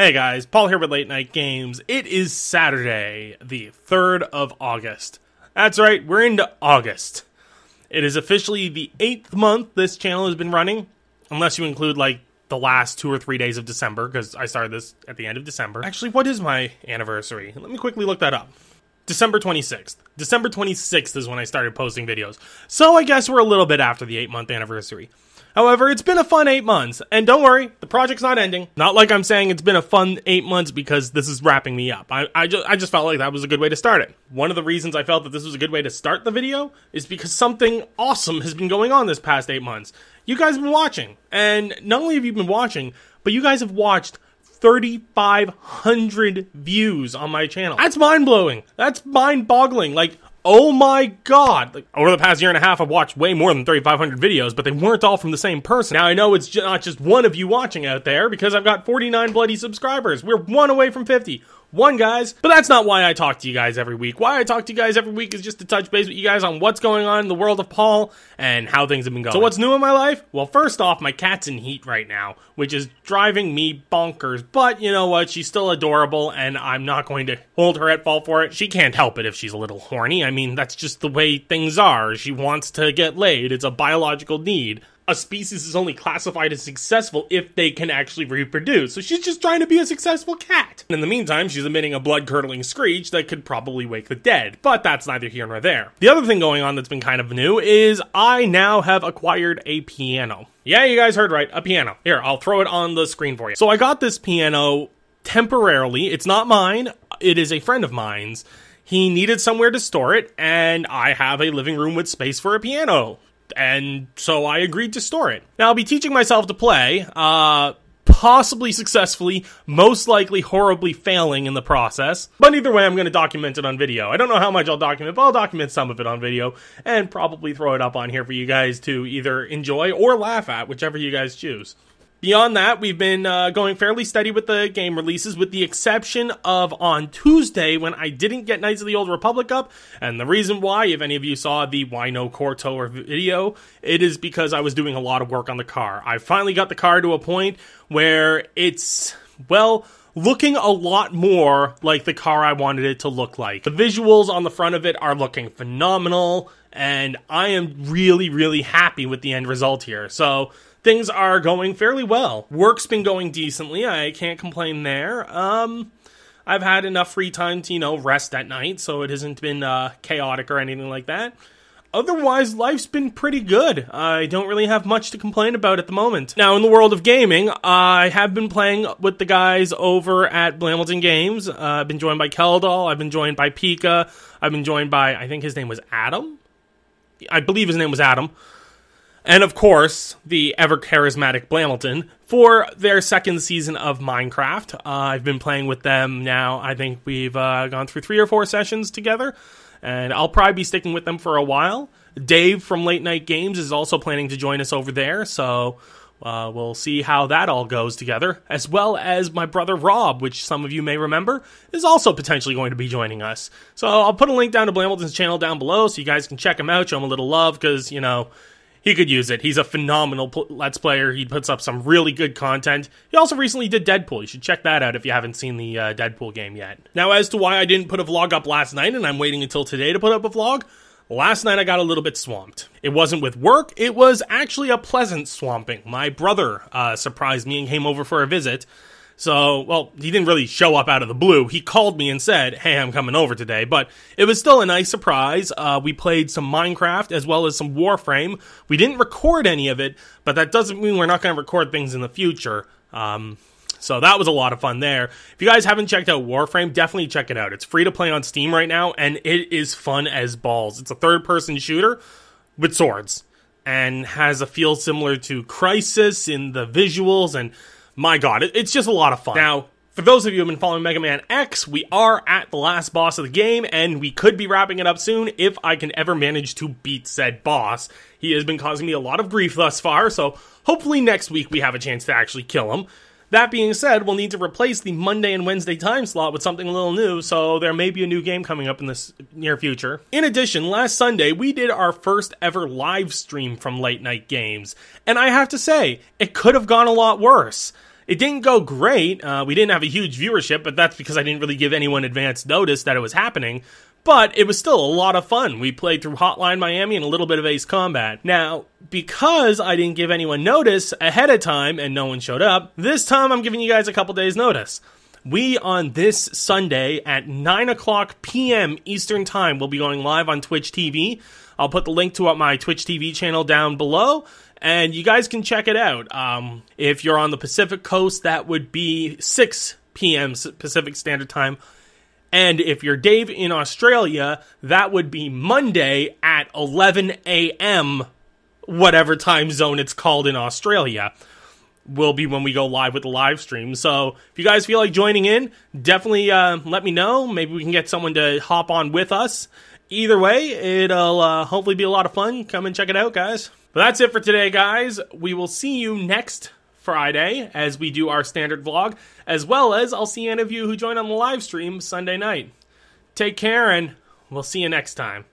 Hey guys, Paul here with Late Knight Games. It is Saturday, the 3rd of August. That's right, we're into August. It is officially the 8th month this channel has been running, unless you include like the last two or three days of December, because I started this at the end of December. Actually, what is my anniversary? Let me quickly look that up. December 26th. December 26th is when I started posting videos. So I guess we're a little bit after the 8 month anniversary. However, it's been a fun eight months, and don't worry, the project's not ending. Not like I'm saying it's been a fun eight months because this is wrapping me up. I, I, just, I just felt like that was a good way to start it. One of the reasons I felt that this was a good way to start the video is because something awesome has been going on this past eight months. You guys have been watching, and not only have you been watching, but you guys have watched 3,500 views on my channel. That's mind blowing. That's mind boggling. Like, oh my god. Like, over the past year and a half i've watched way more than 3500 videos but they weren't all from the same person. Now i know it's not just one of you watching out there because i've got 49 bloody subscribers. We're one away from 50 one, guys. But that's not why I talk to you guys every week. Why I talk to you guys every week is just to touch base with you guys on what's going on in the world of Paul and how things have been going. So, what's new in my life? Well, first off, my cat's in heat right now, which is driving me bonkers. But you know what? She's still adorable, and I'm not going to hold her at fault for it. She can't help it if she's a little horny. I mean, that's just the way things are. She wants to get laid, it's a biological need a species is only classified as successful if they can actually reproduce. So she's just trying to be a successful cat. In the meantime, she's emitting a blood curdling screech that could probably wake the dead, but that's neither here nor there. The other thing going on that's been kind of new is I now have acquired a piano. Yeah, you guys heard right, a piano. Here, I'll throw it on the screen for you. So I got this piano temporarily. It's not mine, it is a friend of mine's. He needed somewhere to store it, and I have a living room with space for a piano and so I agreed to store it. Now I'll be teaching myself to play, uh, possibly successfully, most likely horribly failing in the process. But either way, I'm going to document it on video. I don't know how much I'll document, but I'll document some of it on video and probably throw it up on here for you guys to either enjoy or laugh at, whichever you guys choose. Beyond that, we've been uh, going fairly steady with the game releases, with the exception of on Tuesday when I didn't get Knights of the Old Republic up. And the reason why, if any of you saw the Why No KOTOR video, it is because I was doing a lot of work on the car. I finally got the car to a point where it's, well, looking a lot more like the car I wanted it to look like. The visuals on the front of it are looking phenomenal, and I am really, really happy with the end result here. So, things are going fairly well. Work's been going decently. I can't complain there. Um, I've had enough free time to, you know, rest at night, so it hasn't been uh, chaotic or anything like that. Otherwise, life's been pretty good. I don't really have much to complain about at the moment. Now, in the world of gaming, I have been playing with the guys over at Blammelton Games. Uh, I've been joined by Keldal. I've been joined by Pika. I've been joined by, I think his name was Adam? I believe his name was Adam and of course, the ever charismatic Blammelton for their second season of Minecraft. Uh, I've been playing with them now. I think we've uh, gone through three or four sessions together, and I'll probably be sticking with them for a while. Dave from Late Knight Games is also planning to join us over there, so uh, we'll see how that all goes together, as well as my brother Rob, which some of you may remember, is also potentially going to be joining us. So I'll put a link down to Blammelton's channel down below so you guys can check him out, show him a little love, because, you know, he could use it. He's a phenomenal pl- Let's Player. He puts up some really good content. He also recently did Deadpool. You should check that out if you haven't seen the uh, Deadpool game yet. Now, as to why I didn't put a vlog up last night and I'm waiting until today to put up a vlog, last night I got a little bit swamped. It wasn't with work, it was actually a pleasant swamping. My brother uh, surprised me and came over for a visit. So, well, he didn't really show up out of the blue. He called me and said, Hey, I'm coming over today. But it was still a nice surprise. Uh, we played some Minecraft as well as some Warframe. We didn't record any of it, but that doesn't mean we're not going to record things in the future. Um, so that was a lot of fun there. If you guys haven't checked out Warframe, definitely check it out. It's free to play on Steam right now, and it is fun as balls. It's a third person shooter with swords and has a feel similar to Crysis in the visuals and my god, it's just a lot of fun. Now, for those of you who have been following Mega Man X, we are at the last boss of the game, and we could be wrapping it up soon if I can ever manage to beat said boss. He has been causing me a lot of grief thus far, so hopefully next week we have a chance to actually kill him. That being said, we'll need to replace the Monday and Wednesday time slot with something a little new, so there may be a new game coming up in the near future. In addition, last Sunday we did our first ever live stream from Late Knight Games, and I have to say, it could have gone a lot worse It didn't go great. Uh, we didn't have a huge viewership, but that's because I didn't really give anyone advance notice that it was happening. But it was still a lot of fun. We played through Hotline Miami and a little bit of Ace Combat. Now, because I didn't give anyone notice ahead of time and no one showed up, this time I'm giving you guys a couple days' notice. We on this Sunday at 9 o'clock p.m. Eastern Time will be going live on Twitch TV. I'll put the link to my Twitch TV channel down below and you guys can check it out. Um, if you're on the Pacific Coast, that would be 6 p.m. Pacific Standard Time. And if you're Dave in Australia, that would be Monday at 11 a.m., whatever time zone it's called in Australia, will be when we go live with the live stream. So if you guys feel like joining in, definitely uh, let me know. Maybe we can get someone to hop on with us. Either way, it'll uh, hopefully be a lot of fun. Come and check it out, guys. But that's it for today, guys. We will see you next Friday as we do our standard vlog, as well as I'll see any of you who join on the live stream Sunday night. Take care, and we'll see you next time.